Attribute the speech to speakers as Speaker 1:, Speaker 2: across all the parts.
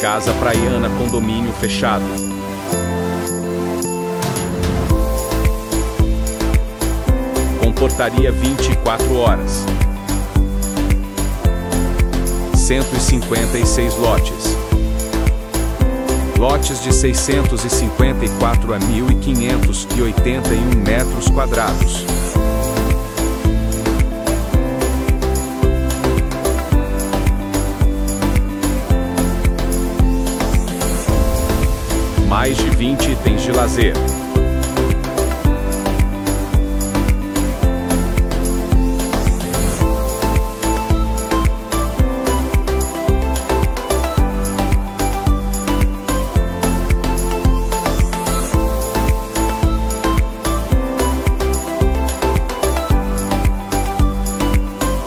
Speaker 1: Casa Praiana Condomínio Fechado. Com portaria 24 horas. 156 lotes. Lotes de 654 a 1.581 metros quadrados. Mais de 20 itens de lazer.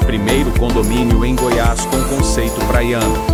Speaker 1: Primeiro condomínio em Goiás com conceito praiano.